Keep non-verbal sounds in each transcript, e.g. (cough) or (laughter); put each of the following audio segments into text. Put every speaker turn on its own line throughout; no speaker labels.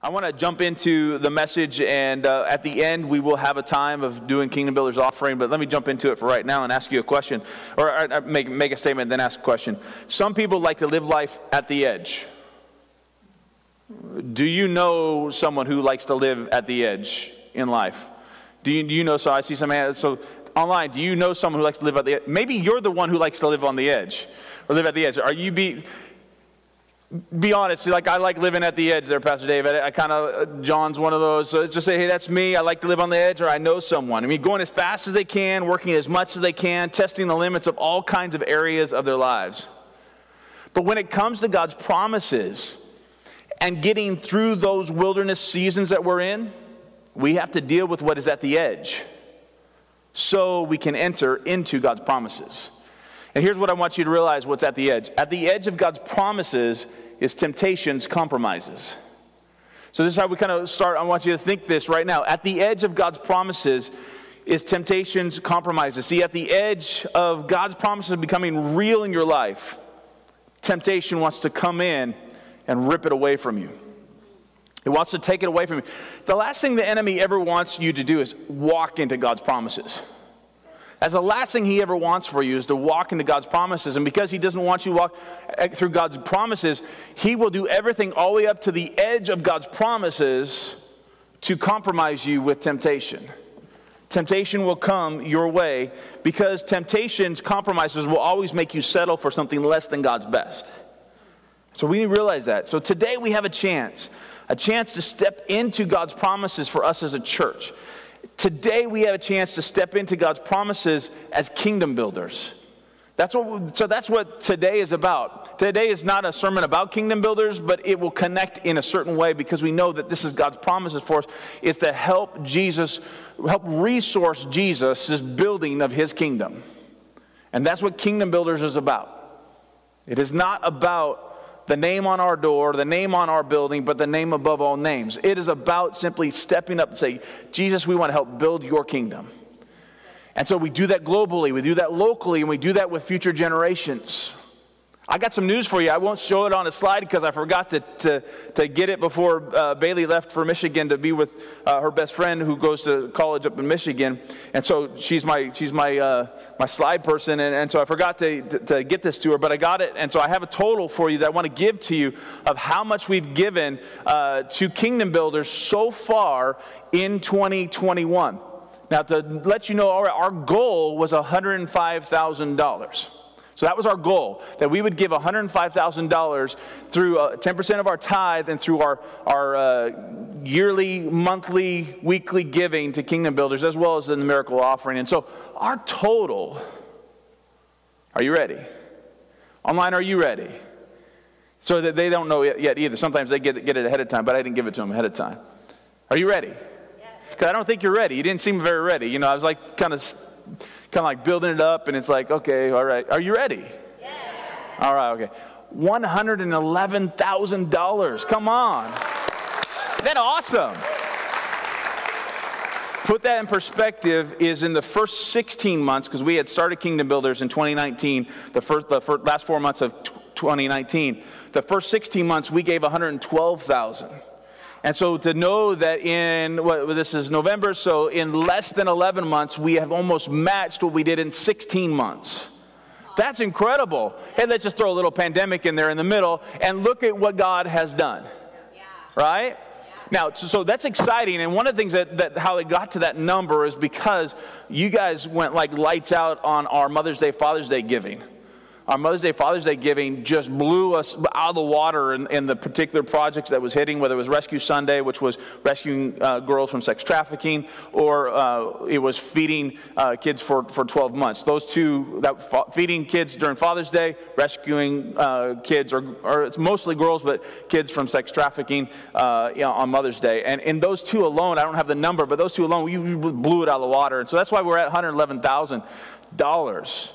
I want to jump into the message, and uh, at the end, we will have a time of doing Kingdom Builders offering. But let me jump into it for right now and ask you a question, or, or make, make a statement, then ask a question. Some people like to live life at the edge. Do you know someone who likes to live at the edge in life? Do you, do you know? So I see some so online. Do you know someone who likes to live at the edge? Maybe you're the one who likes to live on the edge or live at the edge. Are you be? Be honest, like I like living at the edge there, Pastor David. I, I kind of, John's one of those. Uh, just say, hey, that's me. I like to live on the edge, or I know someone. I mean, going as fast as they can, working as much as they can, testing the limits of all kinds of areas of their lives. But when it comes to God's promises and getting through those wilderness seasons that we're in, we have to deal with what is at the edge so we can enter into God's promises. And here's what I want you to realize what's at the edge. At the edge of God's promises is temptations, compromises. So this is how we kind of start. I want you to think this right now. At the edge of God's promises is temptations, compromises. See, at the edge of God's promises becoming real in your life, temptation wants to come in and rip it away from you. It wants to take it away from you. The last thing the enemy ever wants you to do is walk into God's promises. As the last thing he ever wants for you is to walk into God's promises. And because he doesn't want you to walk eh, through God's promises, he will do everything all the way up to the edge of God's promises to compromise you with temptation. Temptation will come your way because temptations, compromises will always make you settle for something less than God's best. So we need to realize that. So today we have a chance, a chance to step into God's promises for us as a church. Today we have a chance to step into God's promises as kingdom builders. That's what, so that's what today is about. Today is not a sermon about kingdom builders, but it will connect in a certain way because we know that this is God's promises for us, is to help Jesus, help resource Jesus' building of his kingdom. And that's what kingdom builders is about. It is not about the name on our door, the name on our building, but the name above all names. It is about simply stepping up and saying, Jesus, we want to help build your kingdom. And so we do that globally, we do that locally, and we do that with future generations. I got some news for you. I won't show it on a slide because I forgot to, to, to get it before uh, Bailey left for Michigan to be with uh, her best friend who goes to college up in Michigan. And so she's my, she's my, uh, my slide person. And, and so I forgot to, to, to, get this to her, but I got it. And so I have a total for you that I want to give to you of how much we've given uh, to Kingdom Builders so far in 2021. Now, to let you know, our, our goal was $105,000. So that was our goal, that we would give $105,000 through uh, 10% of our tithe and through our, our uh, yearly, monthly, weekly giving to Kingdom Builders, as well as in the miracle offering. And so our total, are you ready? Online, are you ready? So that they don't know yet either. Sometimes they get, get it ahead of time, but I didn't give it to them ahead of time. Are you ready? Because I don't think you're ready. You didn't seem very ready. You know, I was like kind of kind of like building it up, and it's like, okay, all right, are you ready? Yes. All right, okay. $111,000. Come on. That awesome? Put that in perspective is in the first 16 months, because we had started Kingdom Builders in 2019, the, first, the first, last four months of 2019. The first 16 months, we gave 112,000. And so to know that in, what, this is November, so in less than 11 months, we have almost matched what we did in 16 months. That's incredible. Hey, let's just throw a little pandemic in there in the middle and look at what God has done. Right? Now, so, so, that's exciting. And one of the things that, that how it got to that number is because you guys went like lights out on our Mother's Day, Father's Day giving our Mother's Day, Father's Day giving just blew us out of the water in, in the particular projects that was hitting, whether it was Rescue Sunday, which was rescuing uh, girls from sex trafficking, or uh, it was feeding uh, kids for, for 12 months. Those two, that feeding kids during Father's Day, rescuing uh, kids, or, or, it's mostly girls, but kids from sex trafficking uh, you know, on Mother's Day. And in those two alone, I don't have the number, but those two alone, we blew it out of the water. And so that's why we're at $111,000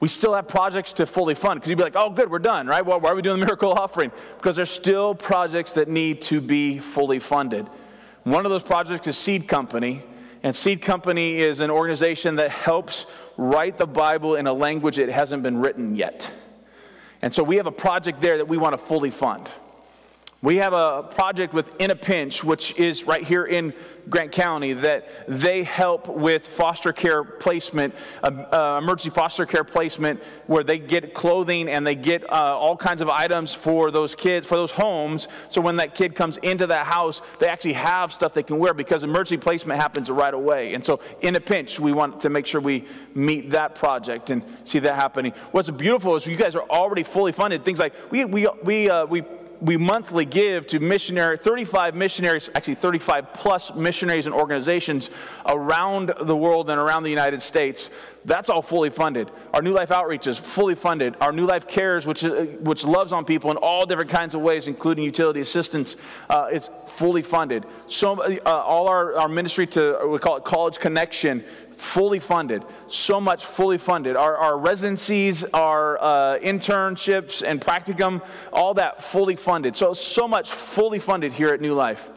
we still have projects to fully fund because you'd be like, oh, good, we're done, right? Why are we doing the miracle (laughs) offering? Because there's still projects that need to be fully funded. One of those projects is Seed Company, and Seed Company is an organization that helps write the Bible in a language it hasn't been written yet. And so we have a project there that we want to fully fund. We have a project with In a Pinch, which is right here in Grant County, that they help with foster care placement, uh, uh, emergency foster care placement, where they get clothing and they get uh, all kinds of items for those kids, for those homes. So when that kid comes into that house, they actually have stuff they can wear because emergency placement happens right away. And so, in a pinch, we want to make sure we meet that project and see that happening. What's beautiful is you guys are already fully funded. Things like we we we uh, we we monthly give to missionary 35 missionaries actually 35 plus missionaries and organizations around the world and around the united states. That's all fully funded. Our new life outreach is fully funded. Our new life cares which, which loves on people in all different kinds of ways including utility assistance uh, is fully funded. So uh, all our, our ministry to we call it college connection fully funded, so much fully funded. Our, our residencies, our uh, internships, and practicum, all that fully funded. So, so much fully funded here at New Life.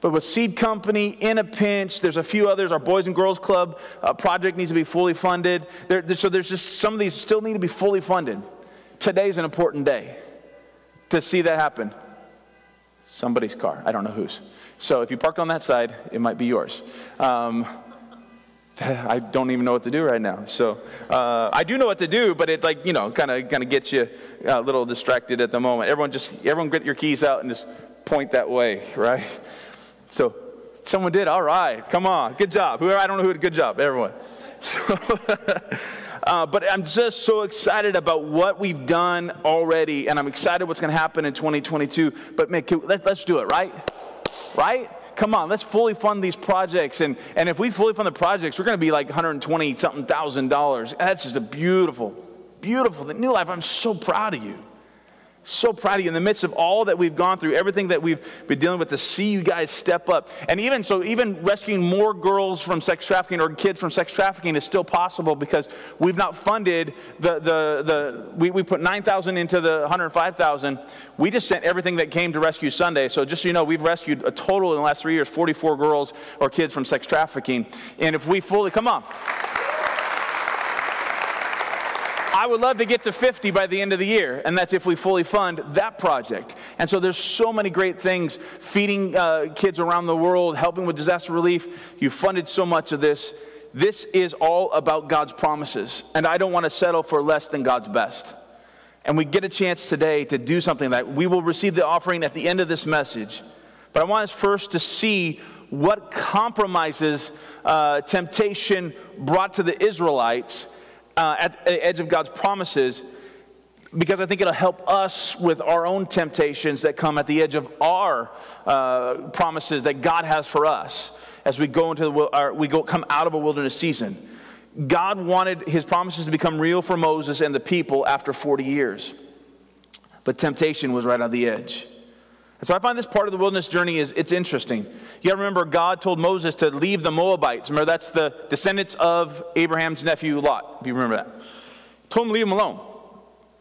But with Seed Company, In a Pinch, there's a few others. Our Boys and Girls Club uh, project needs to be fully funded. There, so there's just some of these still need to be fully funded. Today's an important day to see that happen. Somebody's car. I don't know whose. So if you parked on that side, it might be yours. Um, (laughs) I don't even know what to do right now. So uh, I do know what to do, but it like you know kind of kind of gets you a little distracted at the moment. Everyone just everyone get your keys out and just point that way, right? So someone did. All right, come on, good job. Whoever I don't know who. did, Good job, everyone. (laughs) So, (laughs) uh, but I'm just so excited about what we've done already, and I'm excited what's going to happen in 2022. But man, let, let's do it, right? Right? Come on, let's fully fund these projects. And, and if we fully fund the projects, we're going to be like 120 something thousand dollars. That's just a beautiful, beautiful. New Life, I'm so proud of you. So proud of you in the midst of all that we've gone through, everything that we've been dealing with, to see you guys step up. And even so, even rescuing more girls from sex trafficking or kids from sex trafficking is still possible because we've not funded the, the, the we, we put 9,000 into the 105,000. We just sent everything that came to Rescue Sunday. So just so you know, we've rescued a total in the last three years 44 girls or kids from sex trafficking. And if we fully, come on. I would love to get to 50 by the end of the year, and that's if we fully fund that project. And so there's so many great things feeding uh, kids around the world, helping with disaster relief. You've funded so much of this. This is all about God's promises, and I don't want to settle for less than God's best. And we get a chance today to do something that we will receive the offering at the end of this message. But I want us first to see what compromises uh, temptation brought to the Israelites uh, at the edge of God's promises because I think it'll help us with our own temptations that come at the edge of our uh, promises that God has for us as we go into the our, we go come out of a wilderness season. God wanted his promises to become real for Moses and the people after 40 years. But temptation was right on the edge. And so I find this part of the wilderness journey is it's interesting. You got to remember God told Moses to leave the Moabites. Remember that's the descendants of Abraham's nephew Lot, if you remember that. Told him to leave them alone.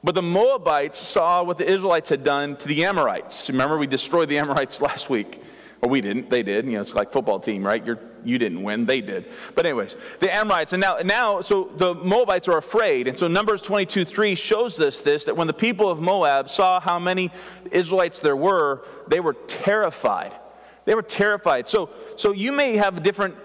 But the Moabites saw what the Israelites had done to the Amorites. Remember we destroyed the Amorites (laughs) last week. Well, we didn't. They did. You know, it's like football team, right? You're, you didn't win. They did. But anyways, the Amorites. And now, now, so the Moabites are afraid. And so Numbers 22, 3 shows us this, that when the people of Moab saw how many Israelites there were, they were terrified. They were terrified. So, so you may have different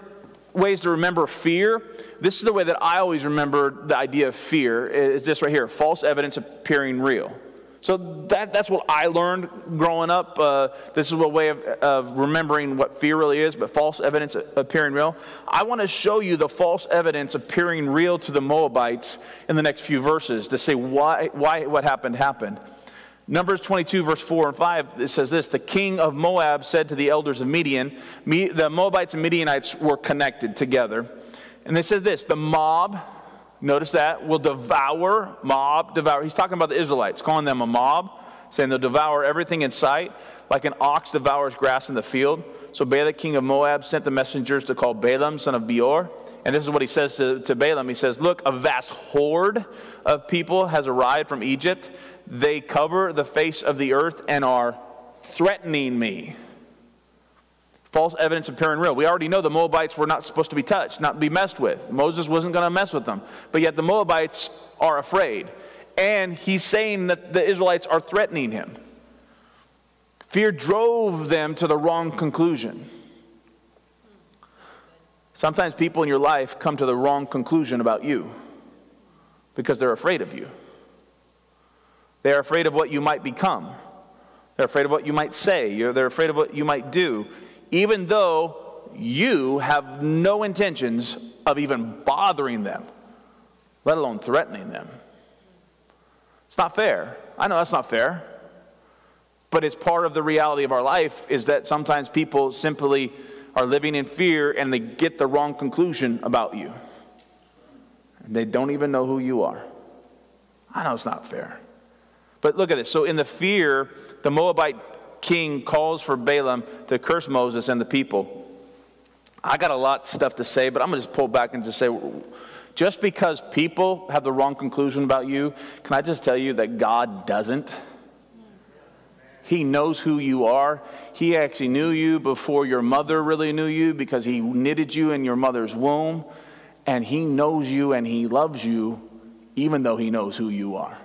ways to remember fear. This is the way that I always remember the idea of fear, is this right here, false evidence appearing real. So that, that's what I learned growing up. Uh, this is a way of, of remembering what fear really is, but false evidence appearing real. I want to show you the false evidence appearing real to the Moabites in the next few verses to say why, why what happened happened. Numbers 22, verse 4 and 5, it says this The king of Moab said to the elders of Midian, the Moabites and Midianites were connected together. And they said this The mob, Notice that will devour, mob, devour. He's talking about the Israelites, calling them a mob, saying they'll devour everything in sight, like an ox devours grass in the field. So Balak, king of Moab, sent the messengers to call Balaam, son of Beor. And this is what he says to, to Balaam. He says, Look, a vast horde of people has arrived from Egypt. They cover the face of the earth and are threatening me false evidence appearing real. We already know the Moabites were not supposed to be touched, not be messed with. Moses wasn't going to mess with them. But yet the Moabites are afraid. And he's saying that the Israelites are threatening him. Fear drove them to the wrong conclusion. Sometimes people in your life come to the wrong conclusion about you because they're afraid of you. They're afraid of what you might become. They're afraid of what you might say. They're afraid of what you might do, even though you have no intentions of even bothering them, let alone threatening them. It's not fair. I know that's not fair. But it's part of the reality of our life is that sometimes people simply are living in fear and they get the wrong conclusion about you. And they don't even know who you are. I know it's not fair. But look at this. So, in the fear, the Moabite king calls for Balaam to curse Moses and the people. I got a lot of stuff to say, but I'm going to just pull back and just say just because people have the wrong conclusion about you, can I just tell you that God doesn't? He knows who you are. He actually knew you before your mother really knew you because He knitted you in your mother's womb. And He knows you and He loves you even though He knows who you are.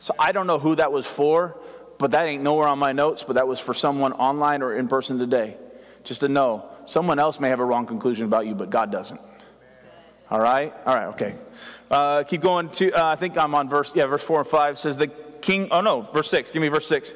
So I don't know who that was for, but that ain't nowhere on my notes, but that was for someone online or in person today. Just to know, someone else may have a wrong conclusion about you, but God doesn't. All right? All right, okay. Uh, keep going to, uh, I think I'm on verse, yeah, verse 4 and 5 says, The king, oh no, verse 6, give me verse 6.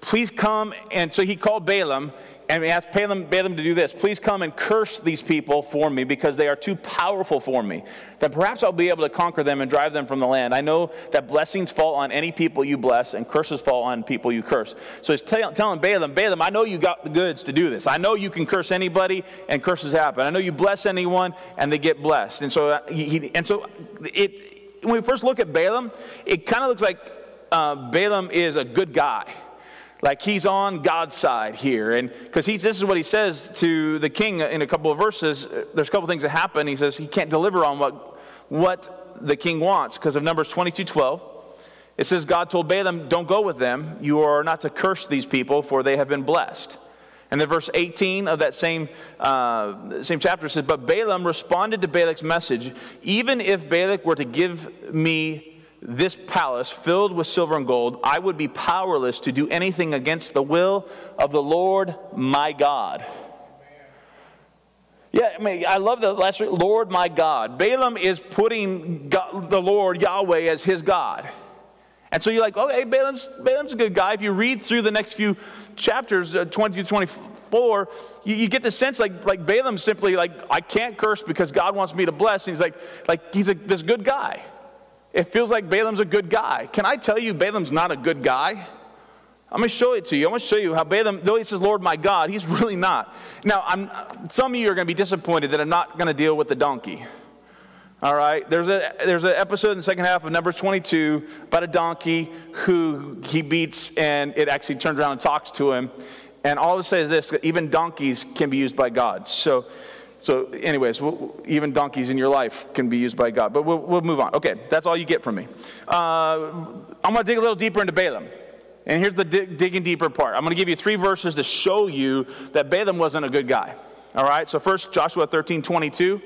Please come, and so he called Balaam and he asked Balaam, Balaam to do this. Please come and curse these people for me because they are too powerful for me. That perhaps I'll be able to conquer them and drive them from the land. I know that blessings fall on any people you bless and curses fall on people you curse. So he's t- telling Balaam, Balaam, I know you got the goods to do this. I know you can curse anybody and curses happen. I know you bless anyone and they get blessed. And so, uh, he, and so it, when we first look at Balaam, it kind of looks like uh, Balaam is a good guy. Like he's on God's side here. And because this is what he says to the king in a couple of verses. There's a couple things that happen. He says he can't deliver on what, what the king wants because of Numbers 22 12. It says, God told Balaam, Don't go with them. You are not to curse these people, for they have been blessed. And then verse 18 of that same, uh, same chapter says, But Balaam responded to Balak's message, Even if Balak were to give me this palace filled with silver and gold, I would be powerless to do anything against the will of the Lord my God. Yeah, I mean, I love the last Lord my God. Balaam is putting God, the Lord Yahweh as his God. And so you're like, okay, Balaam's, Balaam's a good guy. If you read through the next few chapters, uh, 20 to 24, you, you, get the sense like, like Balaam's simply like, I can't curse because God wants me to bless. And he's like, like he's a, this good guy. It feels like Balaam's a good guy. Can I tell you, Balaam's not a good guy? I'm going to show it to you. I'm going to show you how Balaam, though he says, Lord my God, he's (laughs) really not. Now, I'm, some of you are going to be disappointed that I'm not going to deal with the donkey. All right, there's a there's an episode in the second half of Numbers 22 about a donkey who he beats, and it actually turns around and talks to him. And all I say is this: even donkeys can be used by God. So so, anyways, we'll, even donkeys in your life can be used by God. But we'll, we'll move on. Okay, that's all you get from me. Uh, I'm going to dig a little deeper into Balaam. And here's the dig, digging deeper part. I'm going to give you three verses to show you that Balaam wasn't a good guy. All right, so first, Joshua 13 22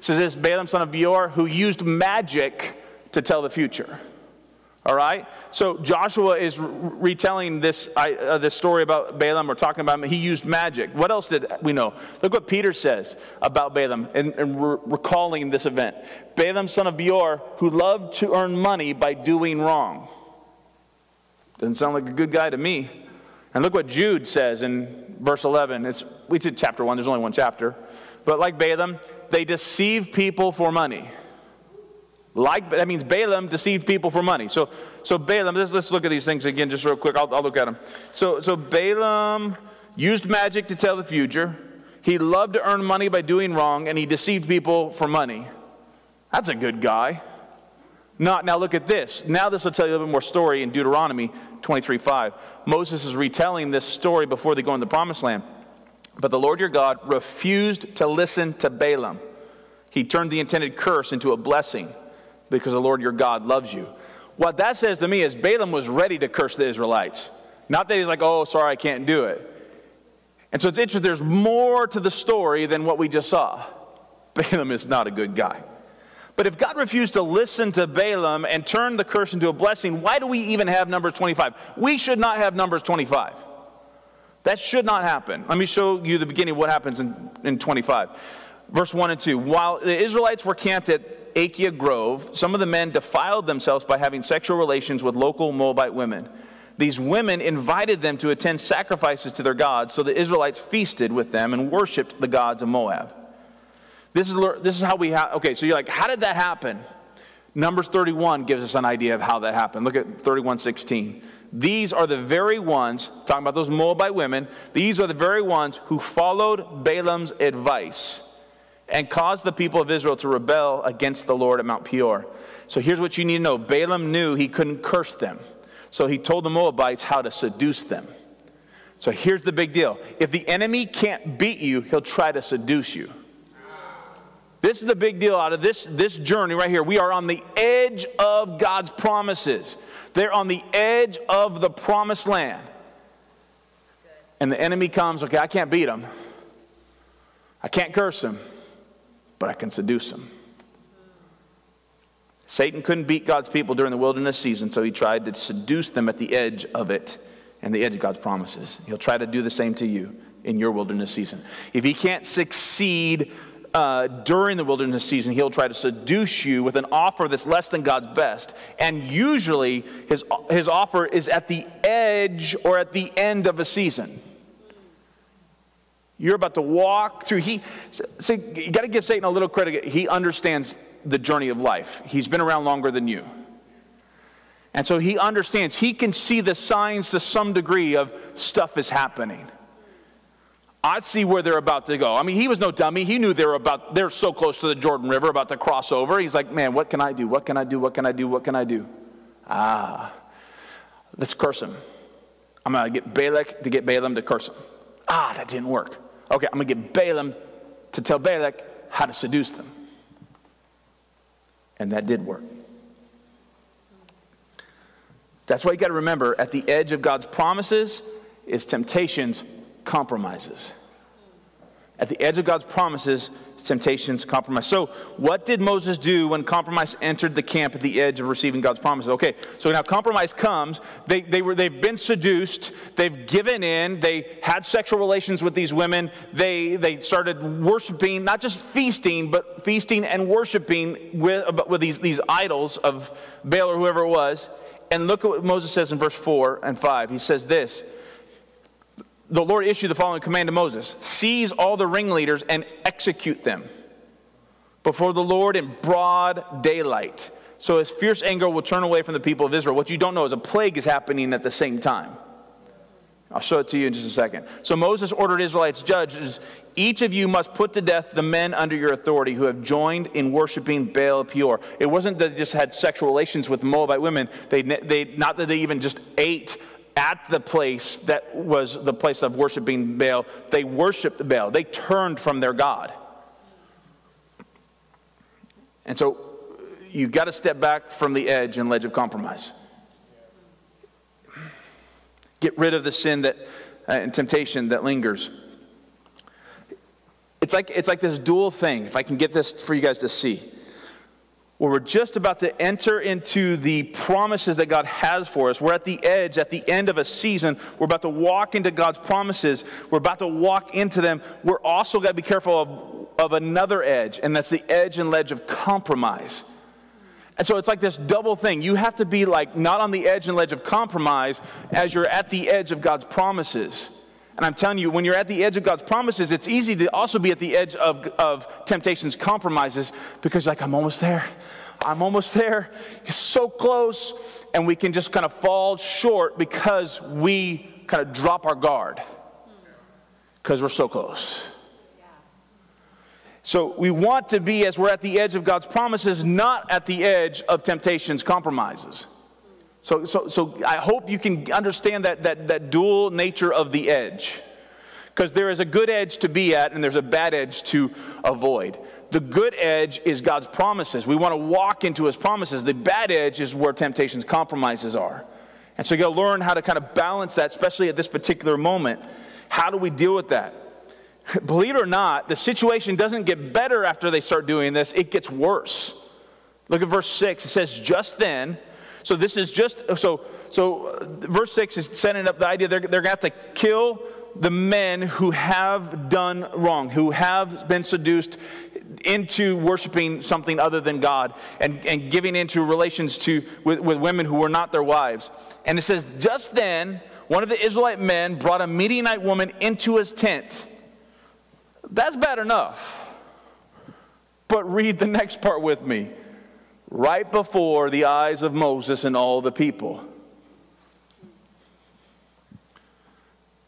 says this Balaam, son of Beor, who used magic to tell the future. All right? So Joshua is retelling this, uh, this story about Balaam We're talking about him. He used magic. What else did we know? Look what Peter says about Balaam and, and re- recalling this event. Balaam, son of Beor, who loved to earn money by doing wrong. Doesn't sound like a good guy to me. And look what Jude says in verse 11. It's, we did chapter 1, there's only one chapter. But like Balaam, they deceive people for money. Like that means Balaam deceived people for money. So, so Balaam. Let's, let's look at these things again, just real quick. I'll, I'll look at them. So, so Balaam used magic to tell the future. He loved to earn money by doing wrong, and he deceived people for money. That's a good guy. Not, now look at this. Now this will tell you a little bit more story in Deuteronomy 23:5. Moses is retelling this story before they go into the promised land. But the Lord your God refused to listen to Balaam. He turned the intended curse into a blessing because the Lord your God loves you. What that says to me is Balaam was ready to curse the Israelites. Not that he's like, oh, sorry, I can't do it. And so it's interesting, there's more to the story than what we just saw. (laughs) Balaam is not a good guy. But if God refused to listen to Balaam and turn the curse into a blessing, why do we even have Numbers 25? We should not have Numbers 25. That should not happen. Let me show you the beginning of what happens in, in 25. Verse 1 and 2. While the Israelites were camped at Acacia Grove, some of the men defiled themselves by having sexual relations with local Moabite women. These women invited them to attend sacrifices to their gods, so the Israelites feasted with them and worshiped the gods of Moab. This is, this is how we have, okay, so you're like, how did that happen? Numbers 31 gives us an idea of how that happened. Look at 31:16. These are the very ones, talking about those Moabite women, these are the very ones who followed Balaam's advice and caused the people of Israel to rebel against the Lord at Mount Peor. So here's what you need to know Balaam knew he couldn't curse them. So he told the Moabites how to seduce them. So here's the big deal if the enemy can't beat you, he'll try to seduce you. This is the big deal out of this, this journey right here. We are on the edge of God's promises. They're on the edge of the promised land. And the enemy comes, okay, I can't beat him. I can't curse him, but I can seduce him. Satan couldn't beat God's people during the wilderness season, so he tried to seduce them at the edge of it and the edge of God's promises. He'll try to do the same to you in your wilderness season. If he can't succeed uh, during the wilderness season, he'll try to seduce you with an offer that's less than God's best. And usually, his, his offer is at the edge or at the end of a season. You're about to walk through. He, see, you got to give Satan a little credit. He understands the journey of life, he's been around longer than you. And so he understands, he can see the signs to some degree of stuff is happening. I see where they're about to go. I mean, he was no dummy. He knew they were about, they're so close to the Jordan River, about to cross over. He's like, man, what can I do? What can I do? What can I do? What can I do? Ah, let's curse him. I'm going to get Balak to get Balaam to curse him. Ah, that didn't work. Okay, I'm going to get Balaam to tell Balak how to seduce them. And that did work. That's why you got to remember at the edge of God's promises is temptations compromises. At the edge of God's promises, temptations, compromise. So, what did Moses do when compromise entered the camp at the edge of receiving God's promises? Okay, so now compromise comes. They, they were, they've been seduced. They've given in. They had sexual relations with these women. They, they started worshiping, not just feasting, but feasting and worshiping with, with these, these idols of Baal or whoever it was. And look at what Moses says in verse 4 and 5. He says this the Lord issued the following command to Moses Seize all the ringleaders and execute them before the Lord in broad daylight. So his fierce anger will turn away from the people of Israel. What you don't know is a plague is happening at the same time. I'll show it to you in just a second. So Moses ordered Israelites judges, each of you must put to death the men under your authority who have joined in worshiping Baal Peor. It wasn't that they just had sexual relations with Moabite women. They, they, not that they even just ate at the place that was the place of worshiping Baal, they worshiped Baal. They turned from their God. And so you've got to step back from the edge and ledge of compromise. Get rid of the sin that uh, and temptation that lingers. It's like, it's like this dual thing, if I can get this for you guys to see where we're just about to enter into the promises that God has for us. We're at the edge, at the end of a season. We're about to walk into God's promises. We're about to walk into them. We're also got to be careful of, of another edge, and that's the edge and ledge of compromise. And so it's like this double thing. You have to be like not on the edge and ledge of compromise as you're at the edge of God's promises. And I'm telling you, when you're at the edge of God's promises, it's easy to also be at the edge of, of temptations, compromises, because like, I'm almost there. I'm almost there. It's so close. And we can just kind of fall short because we kind of drop our guard because we're so close. So we want to be, as we're at the edge of God's promises, not at the edge of temptations, compromises. So, so, so I hope you can understand that, that, that dual nature of the edge. Because there is a good edge to be at and there's a bad edge to avoid. The good edge is God's promises. We want to walk into his promises. The bad edge is where temptations, compromises are. And so you got to learn how to kind of balance that, especially at this particular moment. How do we deal with that? (laughs) Believe it or not, the situation doesn't get better after they start doing this, it gets worse. Look at verse 6. It says, just then. So this is just, so, so uh, verse 6 is setting up the idea they're, they're going to have to kill the men who have done wrong, who have been seduced into worshiping something other than God and, and giving into relations to, with, with women who were not their wives. And it says, just then, one of the Israelite men brought a Midianite woman into his tent. That's bad enough. But read the (laughs) next part with me. Right before the eyes of Moses and all the people.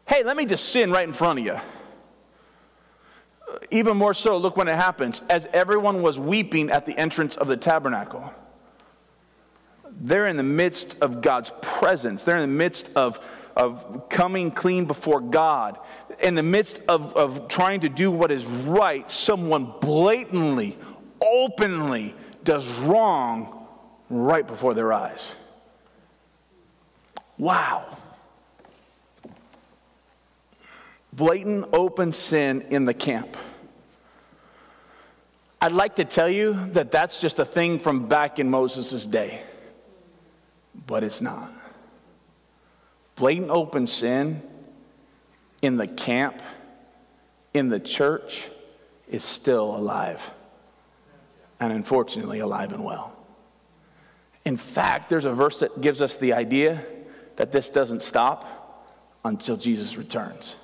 Hey, let me just sin right in front of you. Uh, even more so, look when it happens. As everyone was weeping at the entrance of the tabernacle, they're in the midst of God's presence. They're in the midst of, of coming clean before God. In the midst of, of trying to do what is right, someone blatantly, openly does wrong right before their eyes. Wow. blatant open sin in the camp. I'd like to tell you that that's just a thing from back in Moses' day, but it's not. Blatant open sin in the camp, in the church, is still alive. And unfortunately, alive and well. In fact, there's a verse that gives us the idea that this doesn't stop until Jesus returns.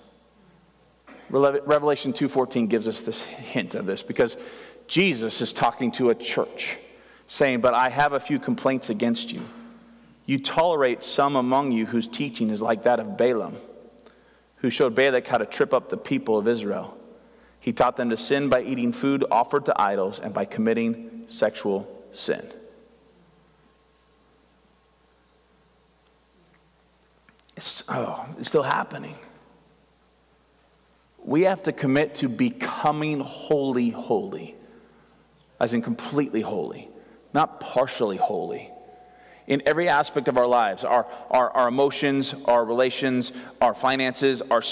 Revelation 2:14 gives us this hint of this because Jesus is talking to a church saying, "But I have a few complaints against you. You tolerate some among you whose teaching is like that of Balaam, who showed Balak how to trip up the people of Israel. He taught them to sin by eating food offered to idols and by committing sexual sin." It's, oh, it's still happening we have to commit to becoming wholly holy, as in completely holy, not partially holy. In every aspect of our lives, our, our, our emotions, our relations, our finances, our,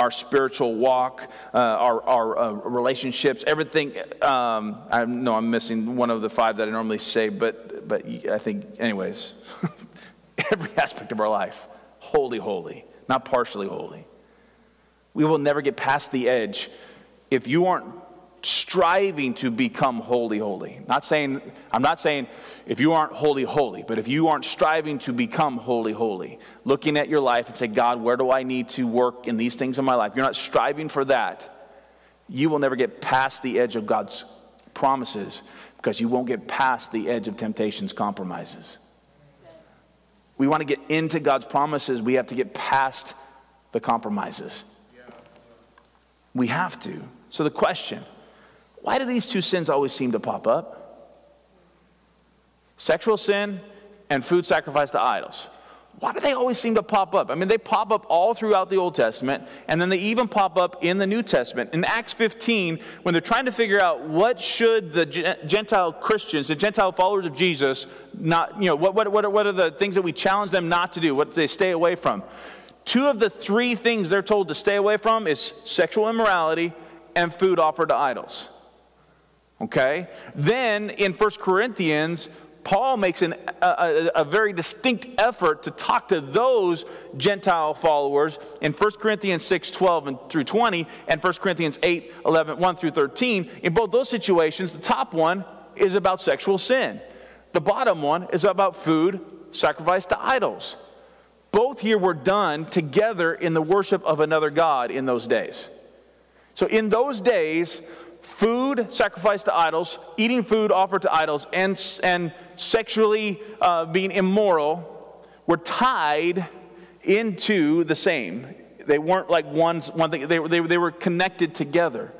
our spiritual walk, uh, our, our uh, relationships, everything. Um, I know I'm missing one of the five that I normally say, but, but I think, anyways, (laughs) every aspect of our life, holy, holy, not partially holy. We will never get past the edge if you aren't striving to become holy, holy. Not saying, I'm not saying if you aren't holy, holy, but if you aren't striving to become holy, holy, looking at your life and say, God, where do I need to work in these things in my life? You're not striving for that. You will never get past the edge of God's promises because you won't get past the edge of temptation's compromises. We want to get into God's promises, we have to get past the compromises. We have to. So the question why do these two sins always seem to pop up? Sexual sin and food sacrifice to idols. Why do they always seem to pop up? I mean, they pop up all throughout the Old Testament, and then they even pop up in the New Testament. In Acts 15, when they're trying to figure out what should the Gentile Christians, the Gentile followers of Jesus, not, you know, what, what, what, what are the things that we challenge them not to do, what do they stay away from? Two of the three things they're told to stay away from is sexual immorality and food offered to idols. Okay? Then in 1 Corinthians, Paul makes an, a, a, very distinct effort to talk to those Gentile followers in 1 Corinthians 6 12 and through 20 and 1 Corinthians 8 11 1 through 13. In both those situations, the top one is about sexual sin, the bottom one is about food sacrificed to idols. Both here were done together in the worship of another God in those days. So, in those days, food sacrificed to idols, eating food offered to idols, and, and sexually uh, being immoral were tied into the same. They weren't like one's, one thing, they, they, they were connected together.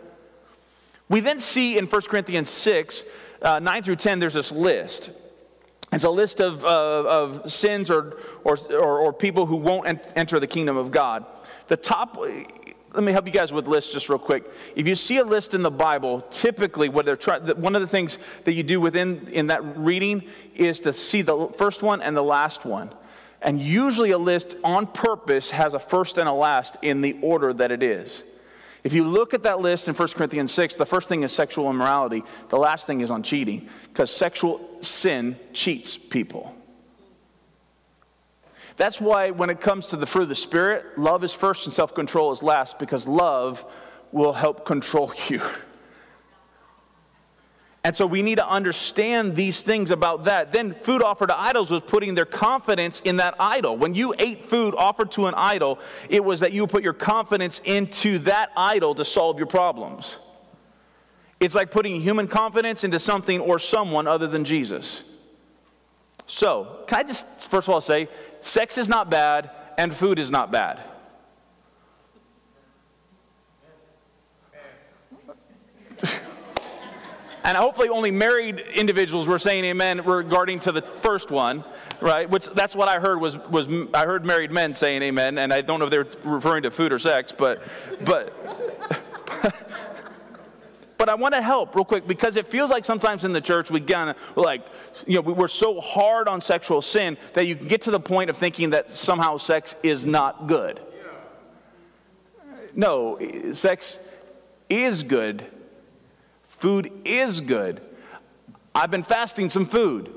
We then see in 1 Corinthians 6, uh, 9 through 10, there's this list. It's a list of, uh, of sins or, or, or, or, people who won't en- enter the kingdom of God. The top, let me help you guys with lists just real quick. If you see a list in the Bible, typically what they're trying, one of the things that you do within in that reading is to see the first one and the last one. And usually a list on purpose has a first and a last in the order that it is. If you look at that list in 1 Corinthians 6, the first thing is sexual immorality. The last thing is on cheating, because sexual sin cheats people. That's why when it comes to the fruit of the Spirit, love is first and self control is last, because love will help control (laughs) you. And so we need to understand these things about that. Then, food offered to idols was putting their confidence in that idol. When you ate food offered to an idol, it was that you put your confidence into that idol to solve your problems. It's like putting human confidence into something or someone other than Jesus. So, can I just first of all say, sex is not bad and food is not bad. (laughs) and hopefully only married individuals were saying amen regarding to the first one right which that's what i heard was was i heard married men saying amen and i don't know if they're referring to food or sex but but (laughs) but i want to help real quick because it feels like sometimes in the church we kind of like you know we're so hard on sexual sin that you can get to the point of thinking that somehow sex is not good no sex is good Food is good. I've been fasting some food.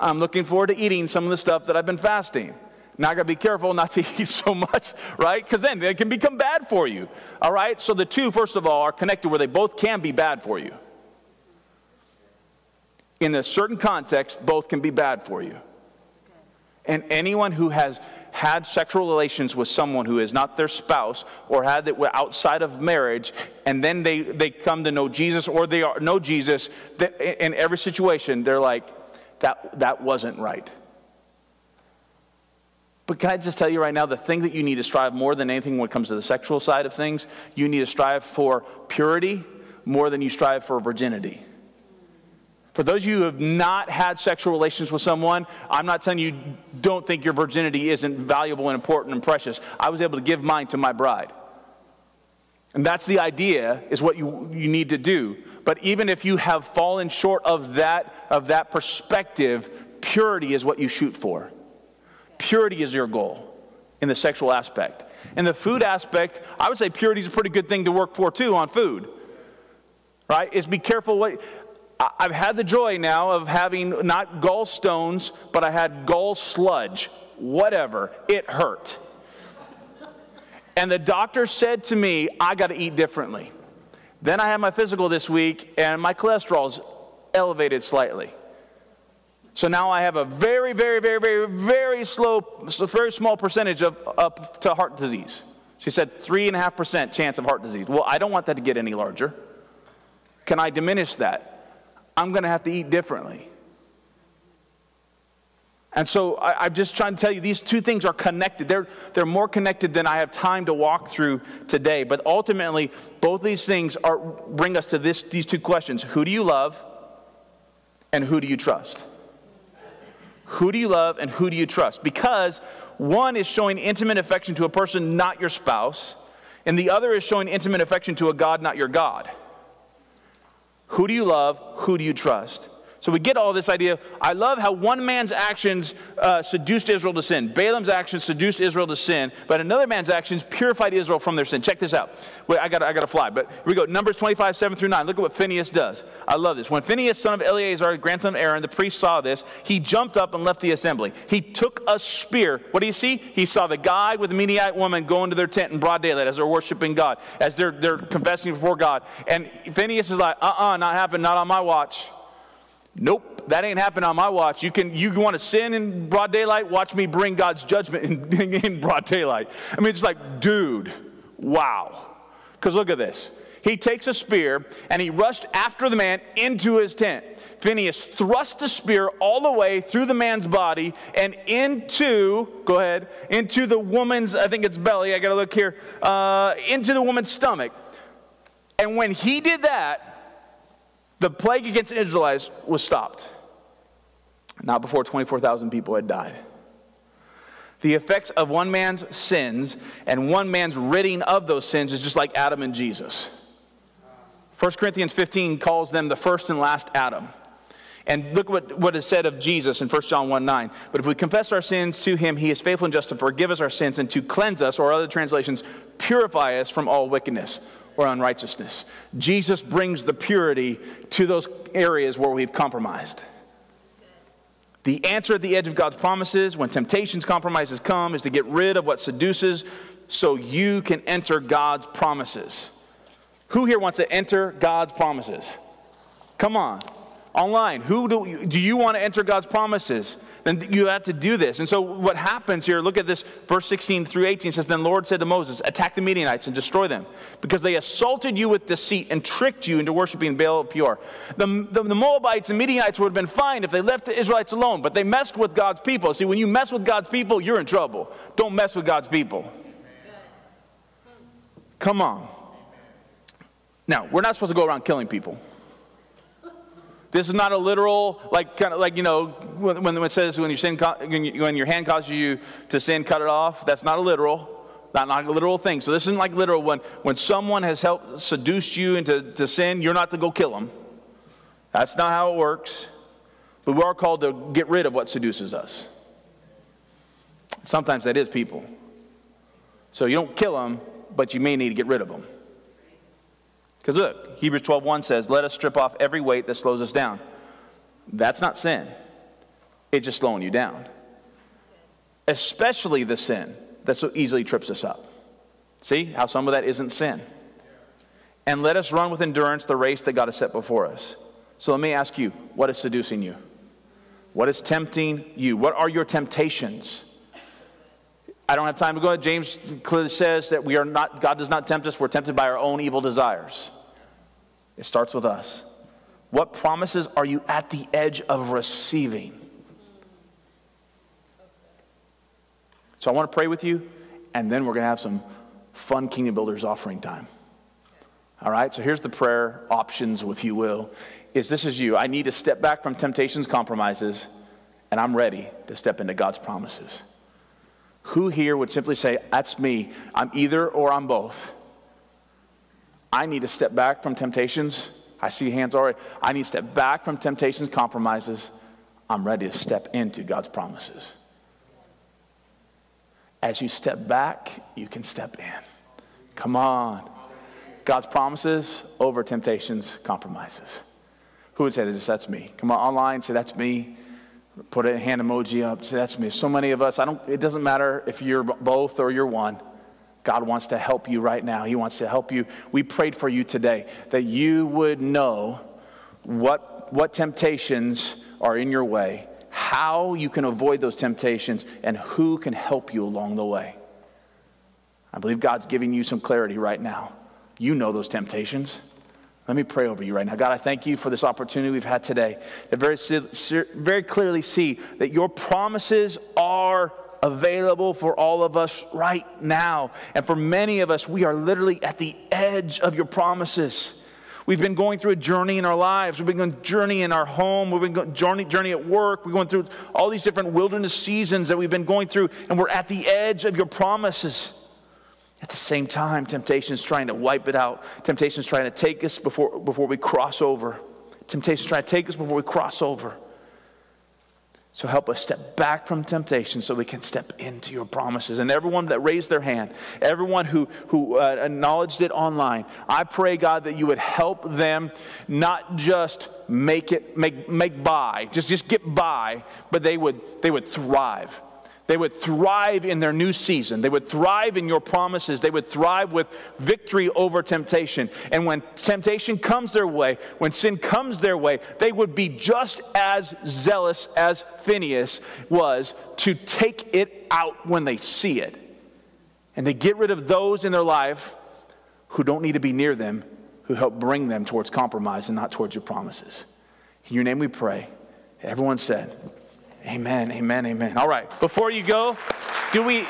I'm looking forward to eating some of the stuff that I've been fasting. Now I gotta be careful not to (laughs) eat so much, right? Because then it can become bad for you. All right? So the two, first of all, are connected where they both can be bad for you. In a certain context, both can be bad for you. And anyone who has had sexual relations with someone who is not their spouse or had it outside of marriage, and then they, they come to know Jesus or they are, know Jesus, in every situation, they're like, that, that wasn't right. But can I just tell you right now, the thing that you need to strive more than anything when it comes to the sexual side of things, you need to strive for purity more than you strive for virginity. For those of you who have not had sexual relations with someone, I'm not telling you don't think your virginity isn't valuable and important and precious. I was able to give mine to my bride. And that's the idea, is what you, you need to do. But even if you have fallen short of that, of that perspective, purity is what you shoot for. Purity is your goal in the sexual aspect. In the food aspect, I would say purity is a pretty good thing to work for too on food. Right? Is be careful what I've had the joy now of having not gallstones, but I had gall sludge. Whatever. It hurt. And the doctor said to me, I got to eat differently. Then I had my physical this week, and my cholesterol's elevated slightly. So now I have a very, very, very, very, very slow, very small percentage of up to heart disease. She said three and a half percent chance of heart disease. Well, I don't want that to get any larger. Can I diminish that? I'm going to have to eat differently. And so I, am just trying to tell you these two things are connected. They're, they're more connected than I have time to walk through today. But ultimately, both these things are, bring us to this, these two questions Who do you love and who do you trust? Who do you love and who do you trust? Because one is showing intimate affection to a person, not your spouse, and the other is showing intimate affection to a God, not your God. Who do you love? Who do you trust? So we get all this idea. I love how one man's actions uh, seduced Israel to sin. Balaam's actions seduced Israel to sin, but another man's actions purified Israel from their sin. Check this out. Wait, I got I got to fly, but here we go. Numbers 25, 7 through 9. Look at what Phineas does. I love this. When Phineas, son of Eleazar, grandson of Aaron, the priest saw this, he jumped up and left the assembly. He took a spear. What do you see? He saw the guy with the Midianite woman go into their tent in broad daylight as they're worshiping God, as they're, they're confessing before God. And Phineas is like, uh-uh, not happening, not on my watch. Nope, that ain't happening on my watch. You can you want to sin in broad daylight? Watch me bring God's judgment in, (laughs) in broad daylight. I mean, it's like, dude, wow. Because look at this. He takes a spear and he rushed after the man into his tent. Phineas thrust the spear all the way through the man's body and into, go ahead, into the woman's, I think it's belly, I gotta look here, uh, into the woman's stomach. And when he did that, the plague against Israelites was stopped. Not before 24,000 people had died. The effects of one man's sins and one man's ridding of those sins is just like Adam and Jesus. 1 Corinthians 15 calls them the first and last Adam. And look what, what is said of Jesus in 1 John 1 9. But if we confess our sins to him, he is faithful and just to forgive us our sins and to cleanse us, or other translations, purify us from all wickedness or unrighteousness. Jesus brings the purity to those areas where we've compromised. The answer at the edge of God's promises when temptations, compromises come is to get rid of what seduces so you can enter God's promises. Who here wants to enter God's promises? Come on online. Who do, you, do you want to enter God's promises? Then you have to do this. And so what happens here, look at this, verse 16 through 18 says, Then Lord said to Moses, Attack the Midianites and destroy them, because they assaulted you with deceit and tricked you into worshiping Baal Peor. The, the, the Moabites and Midianites would have been fine if they left the Israelites alone, but they messed with God's people. See, when you mess with God's people, you're in trouble. Don't mess with God's people. Come on. Now, we're not supposed to go around killing people. This is not a literal, like kind of like you know when, when it says when your sin when your hand causes you to sin, cut it off. That's not a literal, not not a literal thing. So this isn't like literal. When when someone has helped seduced you into to sin, you're not to go kill them. That's not how it works. But we are called to get rid of what seduces us. Sometimes that is people. So you don't kill them, but you may need to get rid of them. Because look, Hebrews 12:1 says, "Let us strip off every weight that slows us down." That's not sin. It's just slowing you down. Especially the sin that so easily trips us up. See how some of that isn't sin. And let us run with endurance the race that God has set before us. So let me ask you, what is seducing you? What is tempting you? What are your temptations? I don't have time to go. James clearly says that we are not, God does not tempt us, we're tempted by our own evil desires. It starts with us. What promises are you at the edge of receiving? So I want to pray with you, and then we're going to have some fun Kingdom Builders offering time. All right, so here's the prayer options, if you will. Is this is you. I need to step back from temptations, compromises, and I'm ready to step into God's promises. Who here would simply say, That's me. I'm either or I'm both. I need to step back from temptations. I see hands already. I need to step back from temptations, compromises. I'm ready to step into God's promises. As you step back, you can step in. Come on. God's promises over temptations, compromises. Who would say this? That's me. Come on, online, say that's me put a hand emoji up. Say, that's me. So many of us, I don't, it doesn't matter if you're both or you're one. God wants to help you right now. He wants to help you. We prayed for you today that you would know what, what temptations are in your way, how you can avoid those temptations, and who can help you along the way. I believe God's giving you some clarity right now. You know those temptations. Let me pray over you right now. God, I thank you for this opportunity we've had today to very, very clearly see that your promises are available for all of us right now. And for many of us, we are literally at the edge of your promises. We've been going through a journey in our lives. We've been going journey in our home. We've been going journey, journey at work. We're going through all these different wilderness seasons that we've been going through, and we're at the edge of your promises. At the same time, temptation is trying to wipe it out. Temptation is trying to take us before, before we cross over. Temptation is trying to take us before we cross over. So help us step back from temptation so we can step into your promises. And everyone that raised their hand, everyone who, who uh, acknowledged it online, I pray, God, that you would help them not just make it, make, make by, just, just get by, but they would, they would thrive. They would thrive in their new season. They would thrive in your promises. They would thrive with victory over temptation. And when temptation comes their way, when sin comes their way, they would be just as zealous as Phineas was to take it out when they see it. And they get rid of those in their life who don't need to be near them, who help bring them towards compromise and not towards your promises. In your name we pray. Everyone said, Amen, amen, amen. All right, before you go, do we,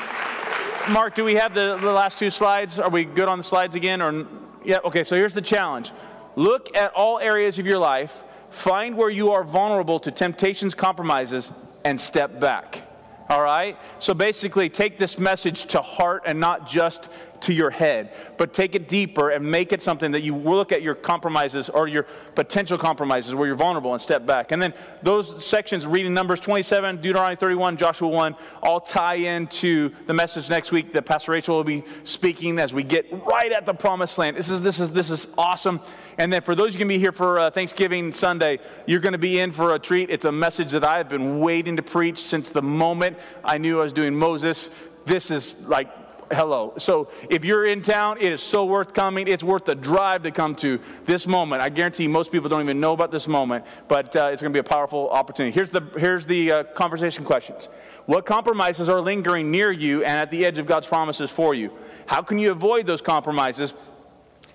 Mark, do we have the, the last two slides? Are we good on the slides again? Or Yeah, okay, so here's the challenge. Look at all areas of your life, find where you are vulnerable to temptations, compromises, and step back. All right? So basically, take this message to heart and not just to your head, but take it deeper and make it something that you look at your compromises or your potential compromises where you're vulnerable and step back. And then those sections, reading Numbers 27, Deuteronomy 31, Joshua 1, all tie into the message next week that Pastor Rachel will be speaking as we get right at the promised land. This is, this is, this is awesome. And then for those who can be here for uh, Thanksgiving Sunday, you're going to be in for a treat. It's a message that I have been waiting to preach since the moment I knew I was doing Moses. This is like hello. So if you're in town, it is so worth coming. It's worth the drive to come to this moment. I guarantee most people don't even know about this moment, but uh, it's going to be a powerful opportunity. Here's the, here's the uh, conversation questions What compromises are lingering near you and at the edge of God's promises for you? How can you avoid those compromises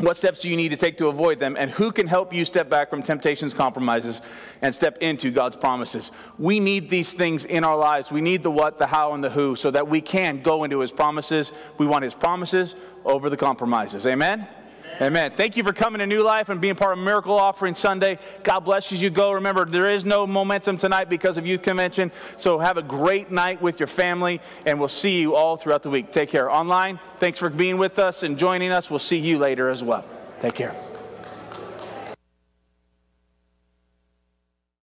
what steps do you need to take to avoid them? And who can help you step back from temptations, compromises, and step into God's promises? We need these things in our lives. We need the what, the how, and the who so that we can go into His promises. We want His promises over the compromises. Amen? Amen. Thank you for coming to New Life and being part of Miracle Offering Sunday. God bless you as you go. Remember, there is no momentum tonight because of youth convention. So have a great night with your family, and we'll see you all throughout the week. Take care. Online, thanks for being with us and joining us. We'll see you later as well. Take care.